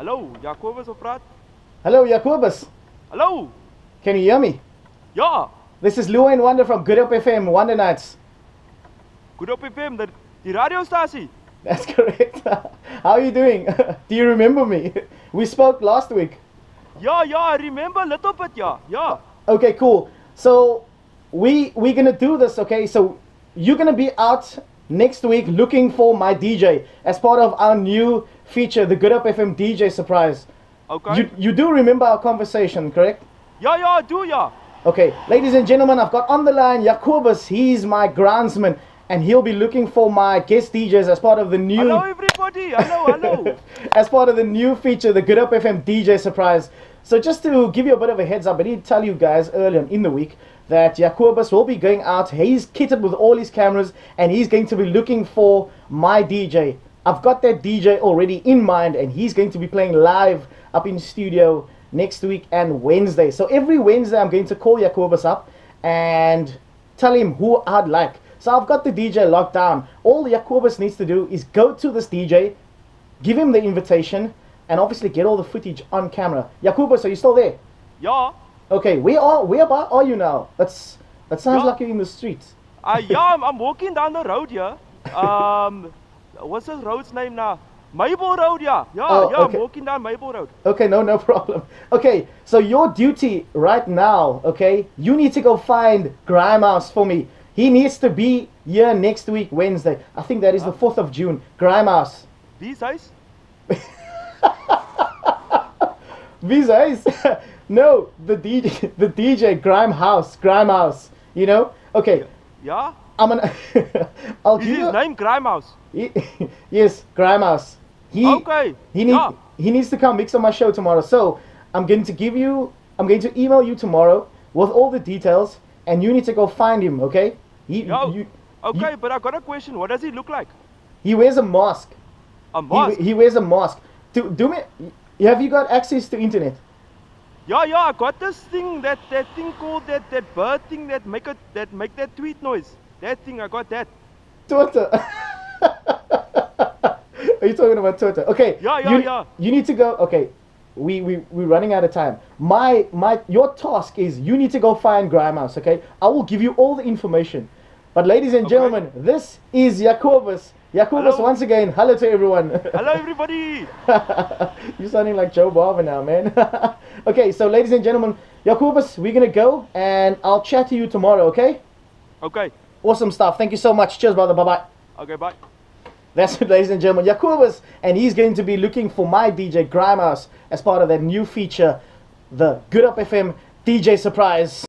Hallo, Jacobus praat. Hello, Jacobus. Hello. Can you hear me? Yeah. This is LuWayne Wonder from Good Hope FM, WonderNites. goed op FM, the, the radio radiostasie. That's correct. How are you doing? Do you remember me? We spoke last week. Yeah, yeah, I remember a little bit, yeah, yeah. Okay, cool. So we we're gonna do this. Okay, so you're gonna be out next week looking for my DJ as part of our new feature, the Good Hope FM DJ surprise. Okay. You you do remember our conversation, correct? Ja, ja, do, ja. Okay, ladies and gentlemen, I've got on the line Jacobus. He's my groundsman, and he'll be looking for my guest DJs as part of the new Hallo everybody. Hallo, hallo. as part of the new feature, the Good Hope FM DJ surprise. So just to give you a bit of a heads up, I did tell you guys earlier in the week that Jacobus will be going out. He's kitted with all his cameras, and he's going to be looking for my DJ. I've got that DJ already in mind, and he's going to be playing live up in studio next week and Wednesday. So every Wednesday, I'm going to call Jacobus up and tell him who I'd like. So I've got the DJ locked down. All Jacobus needs to do is go to this DJ, give him the invitation, and obviously get all the footage on camera. Jacobus, are you still there? Ja. Okay, where are where about are you now? That's that sounds Yeah. like you're in the street. Uh, yeah, I'm, I'm walking down the road here. Um, what's this road's name now? Maple Road, yeah. Yeah, Oh, yeah, okay. I'm walking down Maple Road. Okay, no, no problem. Okay, so your duty right now, okay, you need to go find Grimehouse for me. He needs to be here next week, Wednesday. I think that is the 4th of June. Grimehouse. These is huis? Visa is no the DJ the DJ Grimehouse Grimehouse. You know? Okay, Yeah. I'm gonna I'll Is give his you name Grimehouse? He- yes, Grimehouse. He Okay, he need, yeah. he needs to come mix on my show tomorrow. So I'm going to give you I'm going to email you tomorrow with all the details, and you need to go find him. Okay? He Yo, you, okay, but I got a question. What does he look like? he wears a mask. A He, mask? he wears a mask. Do do me. Have you got access to internet? Yeah, yeah, I got this thing, that, that thing called that, that bird thing that make it, that make that tweet noise. That thing, I got that. Twitter. Are you talking about Twitter? Okay. Yeah, yeah, you, yeah. You need to go. Okay. We we we're running out of time. My my your task is you need to go find Grimehouse. Okay. I will give you all the information. But ladies and Okay. gentlemen, this is Jacobus. Hello. once again. Hello to everyone. Hello, everybody. You're sounding like Joe Barber now, man. okay, so ladies and gentlemen, Jacobus, we're gonna go and I'll chat to you tomorrow. Okay. Okay, Awesome stuff. Thank you so much. Cheers, brother. Bye bye. okay, bye. That's it, ladies and gentlemen. Jacobus, and he's going to be looking for my DJ Grimehouse as part of that new feature, the Good Hope FM DJ Surprise.